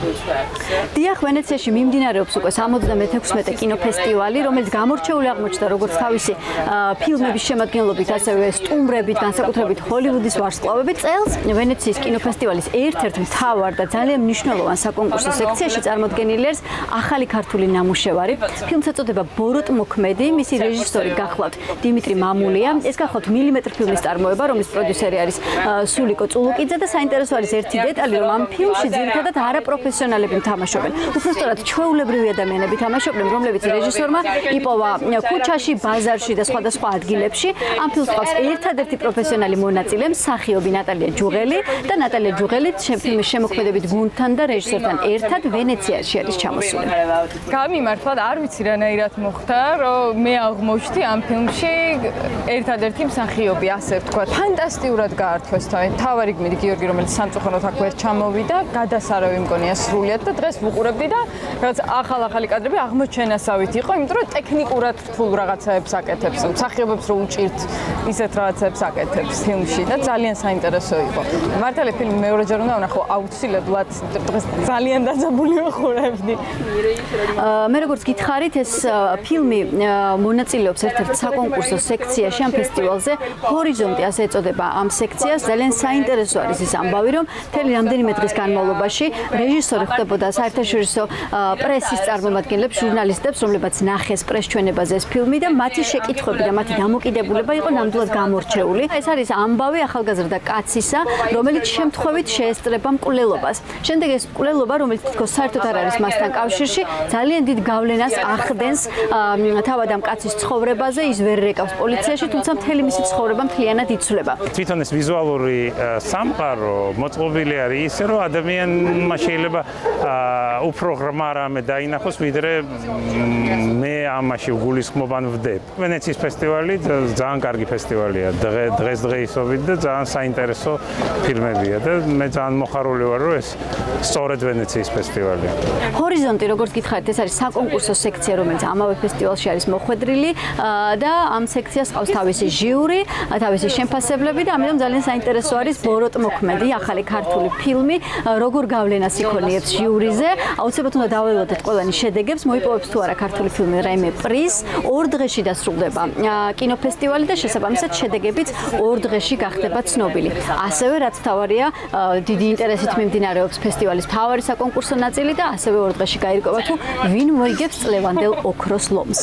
დიახ, ვენეციაში მიმდინარეობს უკვე 76-ე კინოფესტივალი, რომელიც გამორჩეული აღმოჩნდა როგორც თავისი ფილმების შემადგენლობით, ასევე სტუმრებით, განსაკუთრებით ჰოლივუდის ვარსკვლავებით. წელს ვენეციის კინოფესტივალის ერთ-ერთ მთავარ და ძალიან მნიშვნელოვან საკონკურსო სექციაში წარმოდგენილი არის ახალი ქართული ნამუშევარი. ფილმს ეწოდება ბოროტ მოქმედი, მისი რეჟისორი გახლავთ დიმიტრი მამულია. ეს გახლავთ მილიმეტრ ფილმის წარმოება, რომლის პროდიუსერი არის სულიკო წულუკიძე და საინტერესო არის ერთი დეტალი, რომ ამ ფილმში ძირითადად არაპროფესიონალები თამაშობენ. უბრალოდ ჩვეულებრივი ადამიანები თამაშობენ, რომლებიც რეჟისორმა იპოვა ქუჩაში, ბაზარში და სხვადასხვა ადგილებში. ამ ფილმს ყავს ერთადერთი პროფესიონალი მონაწილე, მსახიობი ნატალია ჯუღელი და ნატალია ჯუღელი ფილმის შემოქმედებით გუნდთან და რეჟისორთან ერთად ვენეციაში არის ჩამოსული. გამიმართლა არ ვიცი რანაირად მოხდა, რომ მე აღმოჩნდი ამ ფილმში ერთადერთი მსახიობი, ასე ვთქვა. ფანტასტიკურად გაართვეს თავი გმირი გიორგი, რომელიც სამწუხაროდ აქ ვერ ჩამოვიდა, გადასარავი მგონია სრულიად და დღეს ვუყურებდი და რაც ახალ-ახალი კადრები აღმოჩენასავით იყო, იმიტომ რომ ტექნიკურად რთულ რაღაცაებს აკეთებს, მსახიობებს რო უჭირთ ისეთ რაღაცაებს აკეთებს ფილმში და ძალიან საინტერესო იყო. მართალი ფილმი მეორეჯერ უნდა ვნახო აუცილებლად დღეს ძალიან დაძაბული ვახურებდი. მე როგორც გითხარით ეს ფილმი მონაწილეობს ერთ-ერთ საკონკურსო სექციაში ამ ფესტივალზე ჰორიზონტი ასე ეწოდება ამ სექციას ძალიან საინტერესო არის ის ამბავი რომ მთელი რამდენიმე დღის განმავლობაში რეჟისორი ხდებოდა საერთაშორისო პრესის წარმომადგენლებს ჟურნალისტებს რომლებიც ნახეს პრესჩვენებაზე ეს ფილმი და მათი შეკითხვები და მათი დამოკიდებულება იყო ნამდვილად გამორჩეული. ეს არის ამბავი ახალგაზრდა კაცისა რომელიც შემთხვევით შეესწრება მკვლელობას. შემდეგ ეს მკვლელობა რომელიც თითქოს საერთოდ არ არის მასთან კავშირში ძალიან დიდ გავლენას ახდენს თავად ამ კაცის ცხოვრებაზე ის ვერ რეკავს პოლიციაში თუმცა მთელი მისი ცხოვრება მთლიანად იცვლება. თვითონ ეს ვიზუალური სამყარო მოწყობილი არის ისე რომ ადამიანმა შეიძლება უფრო ღრმა რამე დაინახოს ვიდრე მე ამაში გულისხმობან ვდებ. ვენეციის ფესტივალი ძალიან კარგი ფესტივალია. დღეს დღეისობით და ძალიან საინტერესო ფილმებია და მე ძალიან მოხარული ვარ რომ ეს სწორედ ვენეციის ფესტივალია ჰორიზონტი როგორც გითხარით ეს არის საკონკურსო სექცია რომელიც ამავე ფესტივალში არის მოხვედრილი და ამ სექციას ყავს თავისი ჟიური, თავისი შემფასებლები და ამიტომ ძალიან საინტერესო არის ბოროტ მოქმედი ახალი ქართული ფილმი, როგორ გავლენას იქონიებს ჟიურიზე. აუცილებლად უნდა დაველოდოთ ყველანი შედეგებს, მოიპოვებს თუ არა ქართული ფილმი რაიმე პრიზ. ორ დღეში დასრულდება კინოფესტივალი და შესაბამისად შედეგებიც ორ დღეში გახდება ცნობილი. ასევე რაც თავარია, დიდი ინტერესით მიმდინარეობს ფესტივალის მთავარი საკონკურსო ნაწილი და ასევე ორ დღეში გაირკვევა თუ ვინ მოიგებს წლევანდელ ოქროს ლომს.